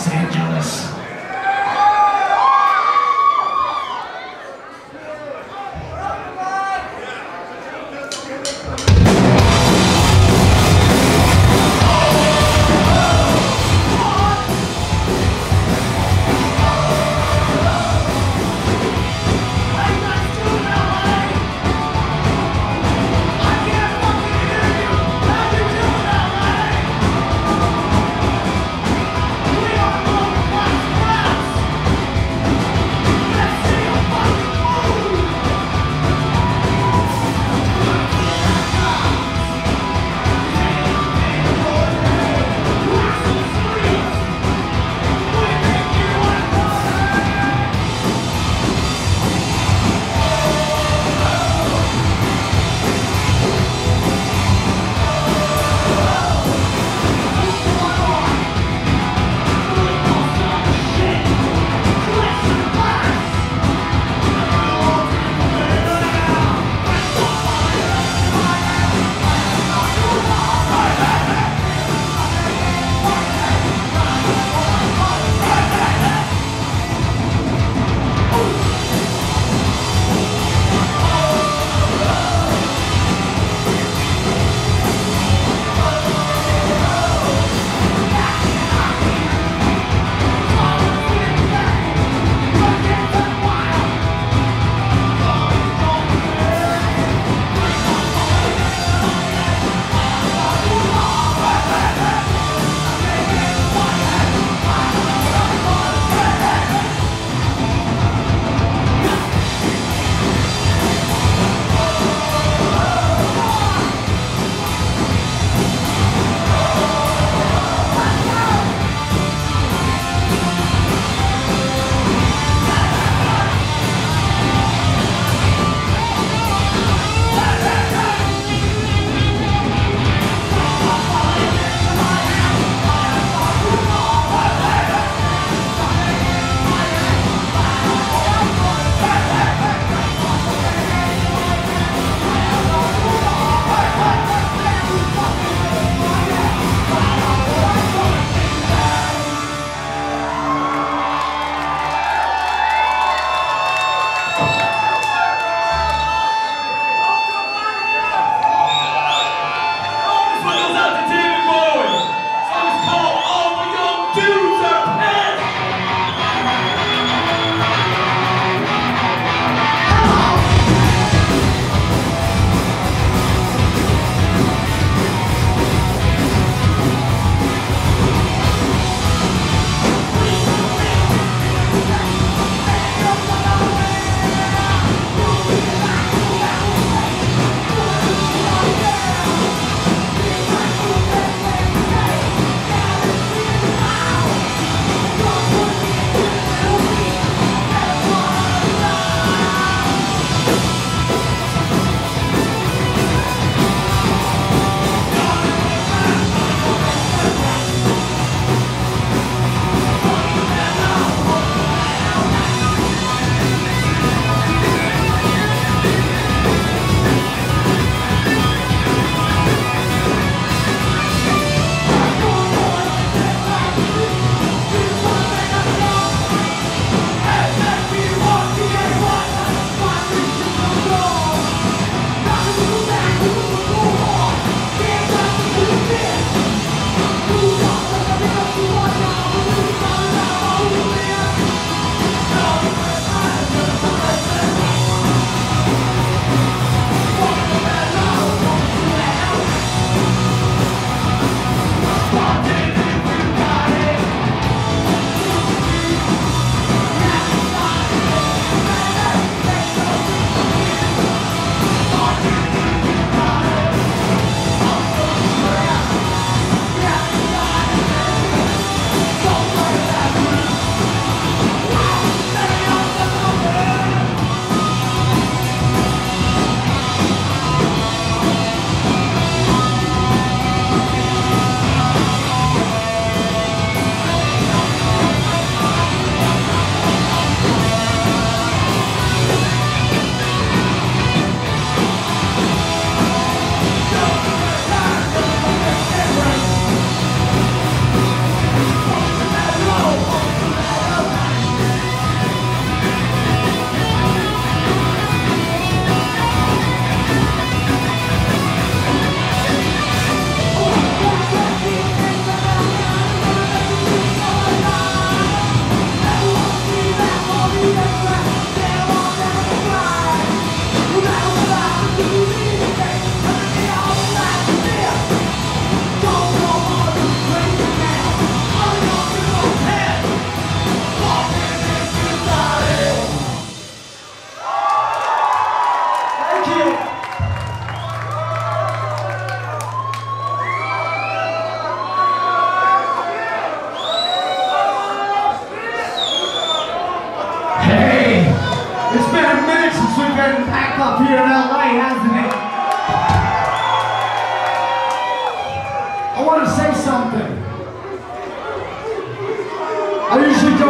Los Angeles.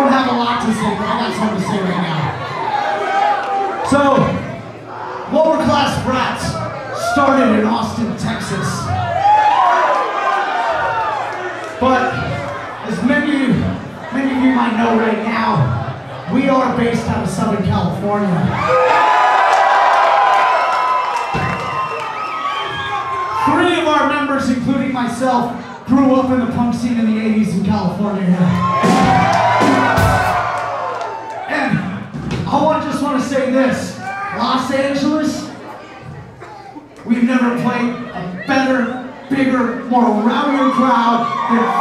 Don't have a lot to say, but I got something to say right now. So, lower class brats started in Austin, Texas. But as many, many of you might know right now, we are based out of Southern California. Three of our members, including myself, grew up in the punk scene in the 80s in California. I want, just want to say this. Los Angeles, we've never played a better, bigger, more rowdier crowd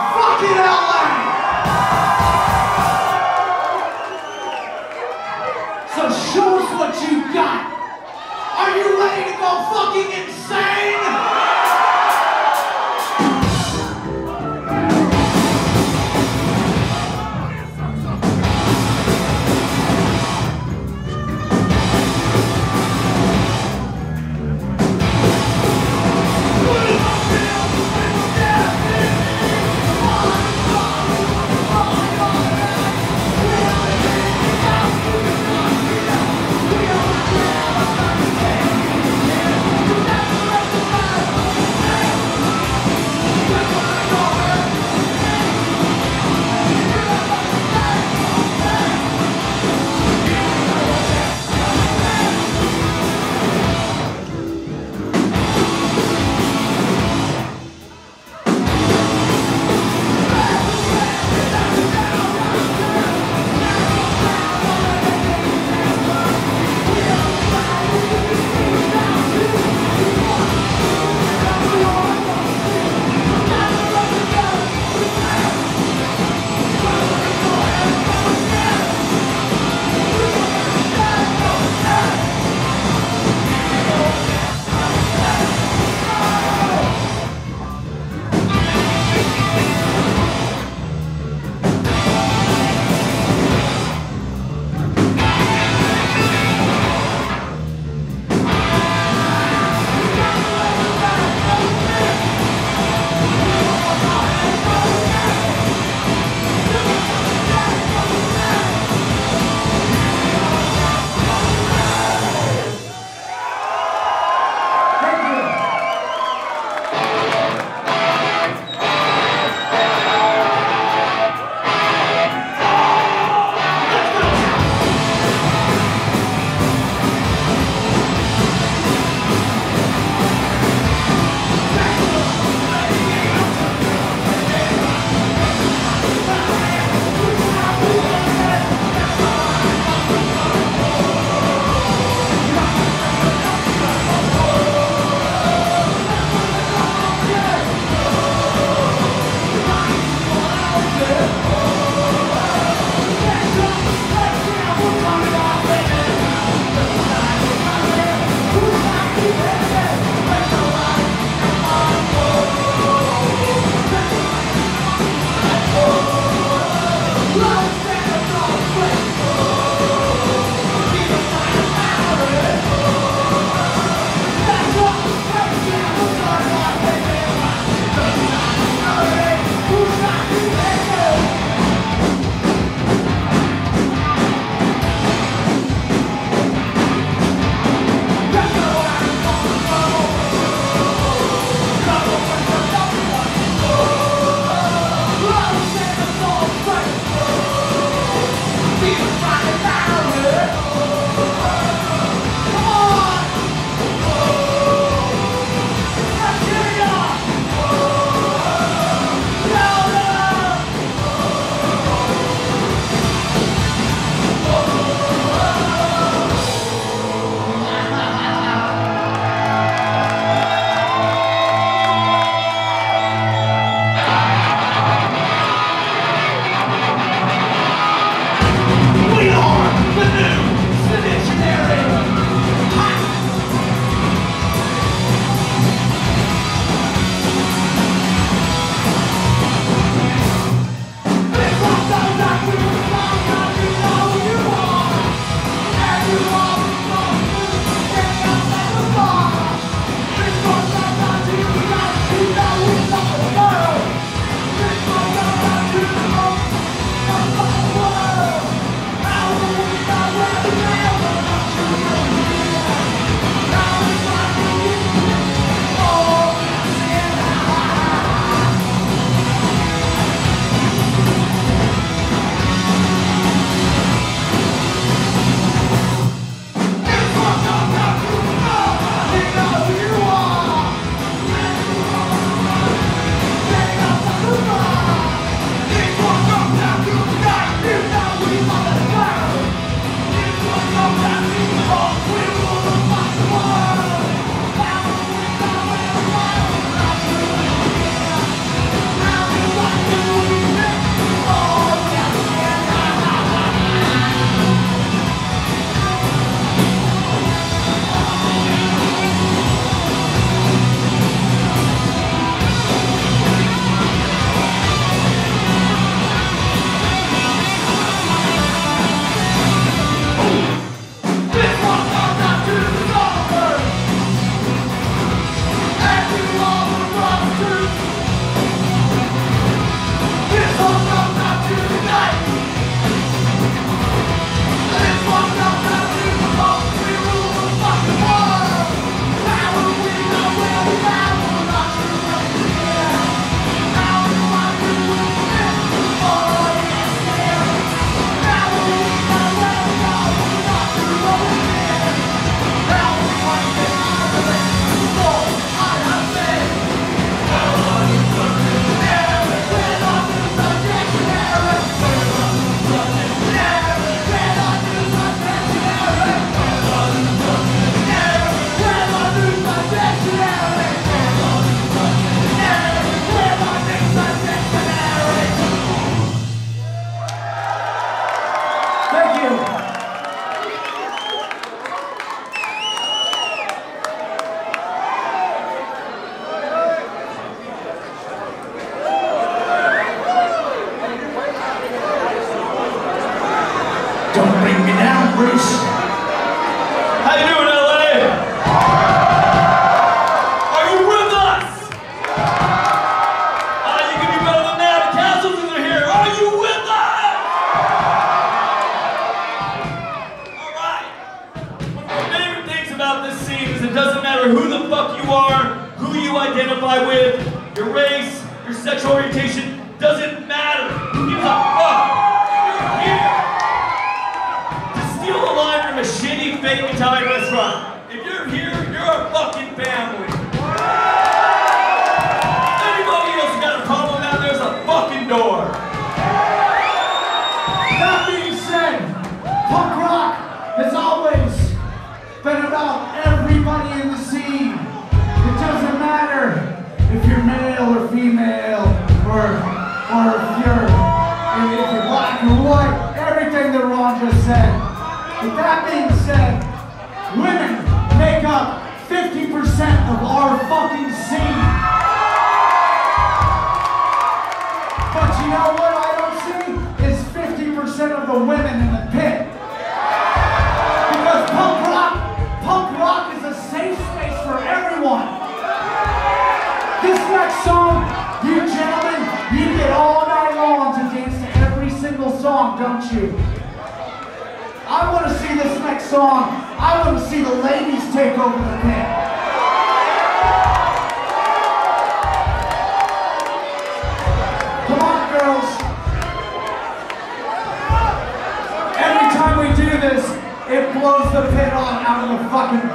it blows the pit on out of the fucking,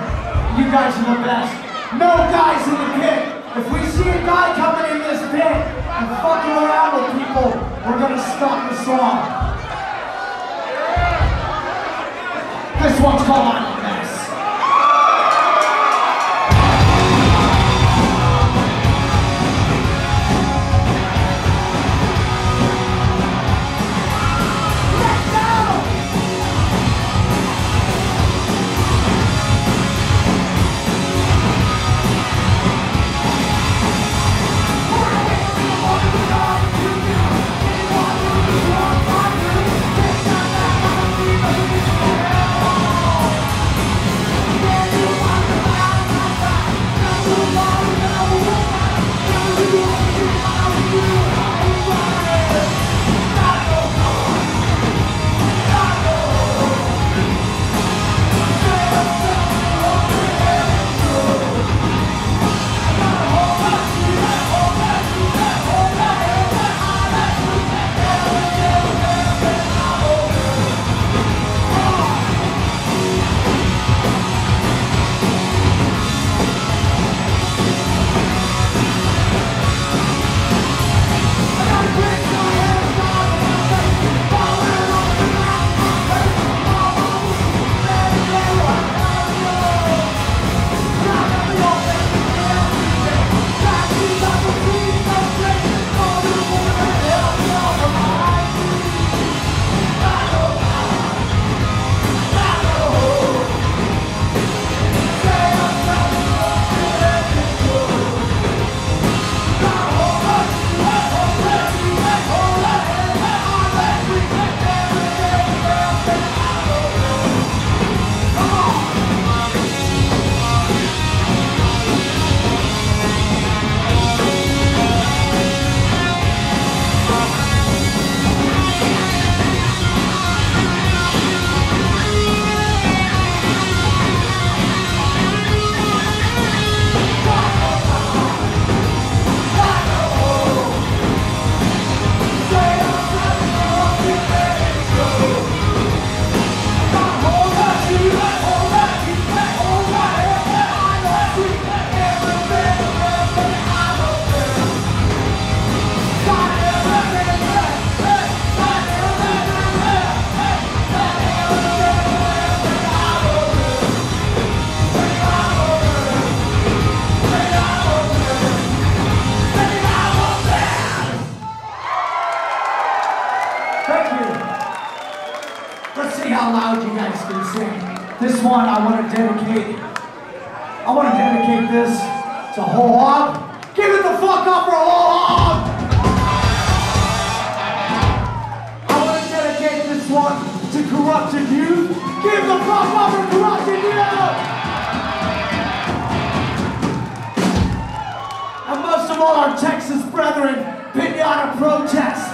you guys are the best. No guys in the pit. If we see a guy coming in this pit and fucking around with people, we're gonna stop the song. This one's called Let's see how loud you guys can sing. This one I want to dedicate. I want to dedicate this to Whole Hog. Give it the fuck up for Whole Hog! I want to dedicate this one to Corrupted Youth. Give the fuck up for Corrupted Youth! And most of all, our Texas brethren, Pinata Protest.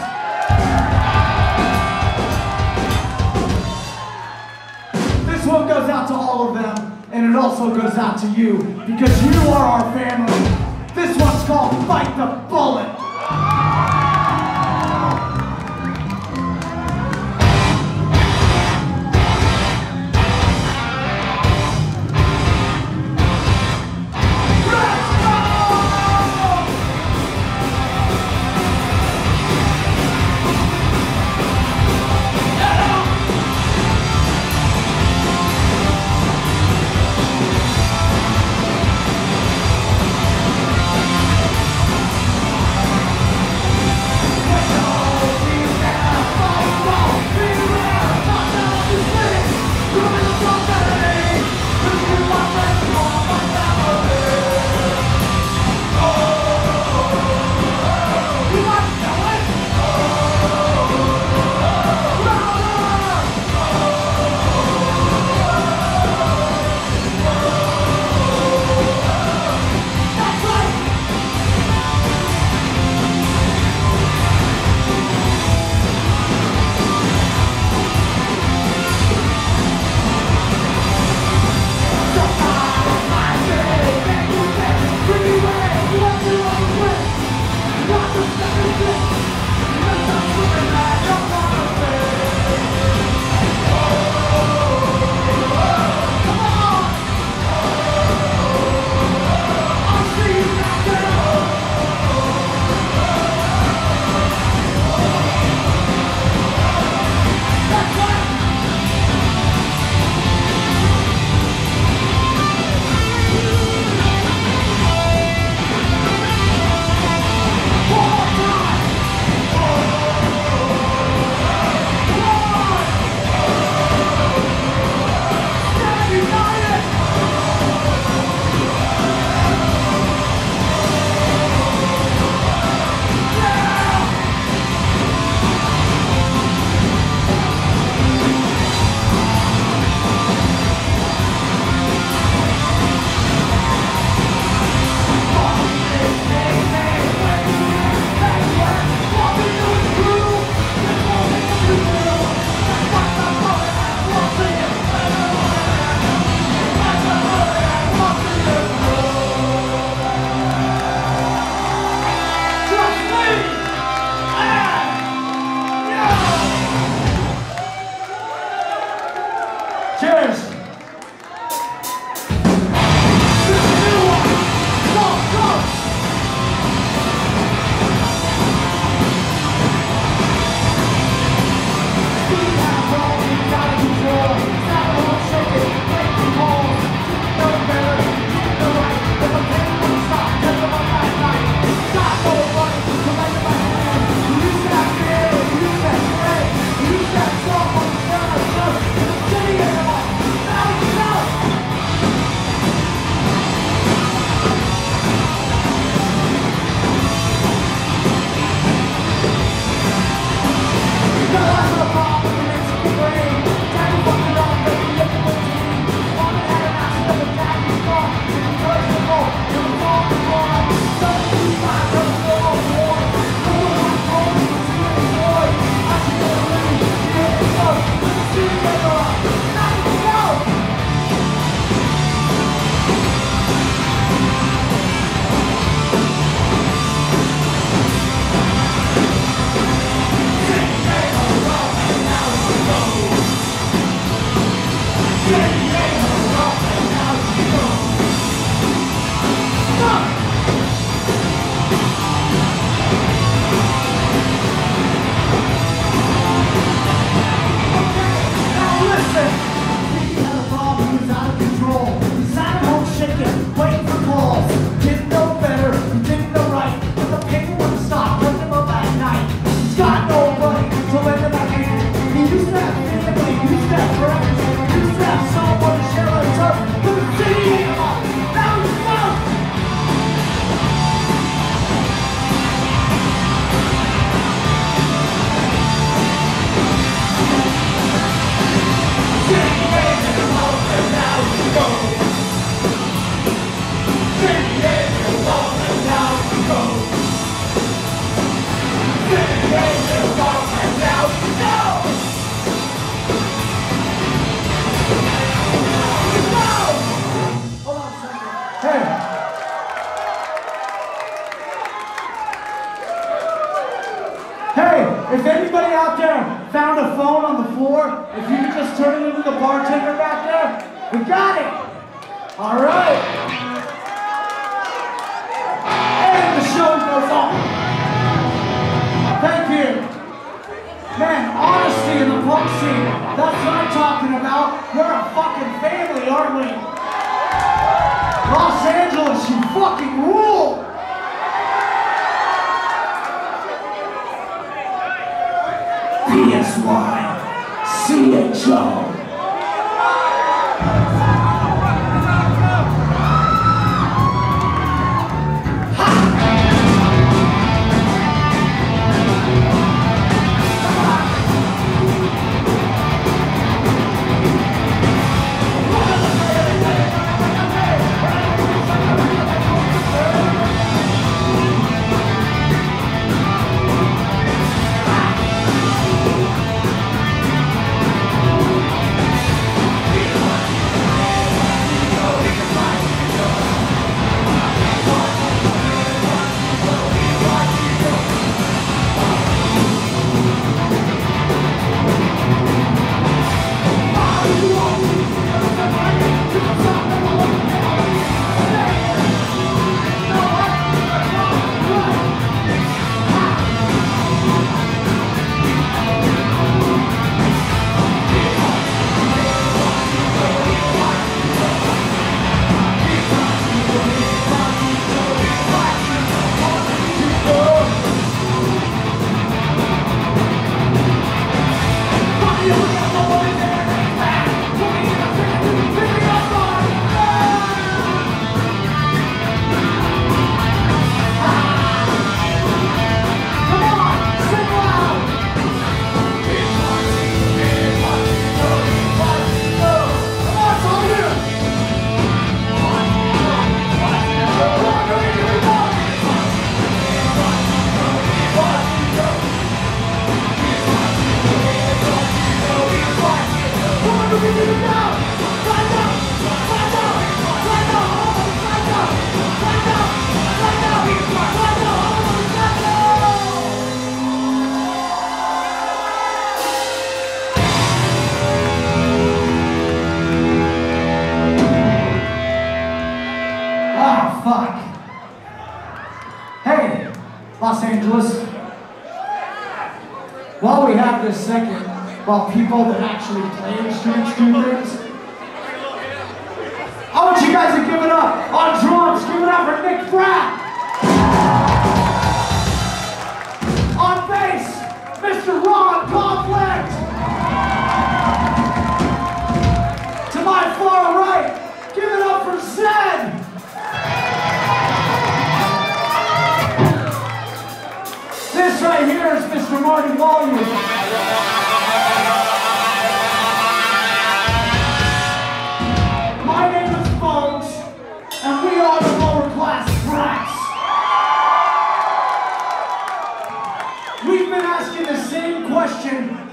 goes out to all of them, and it also goes out to you, because you are our family. This one's called Fight the Bullet. Yeah. Talking about. We're a fucking family, aren't we? Los Angeles, you fucking rule! PSY, CHO.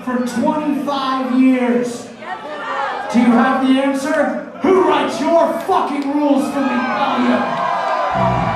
for 25 years. Do you have the answer? Who writes your fucking rules for me,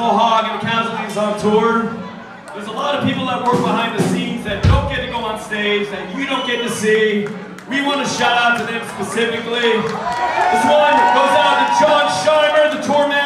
whole hog and casualties on tour. There's a lot of people that work behind the scenes that don't get to go on stage, that you don't get to see. We want to shout out to them specifically. This one goes out to John Scheimer, the tour manager